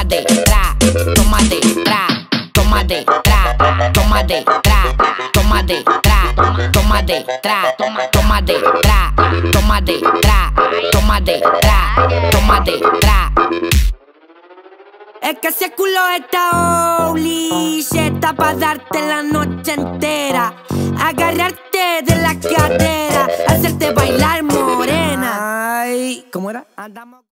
toma de tra, toma de tra, toma de tra, toma de tra, toma de tra, toma de tra, toma de tra, toma de tra, toma de tra, toma de tra. Es que ese culo está obli, está pa' darte la noche entera, agarrarte de la cadera, hacerte bailar morena. Ay, ¿cómo era? Andamos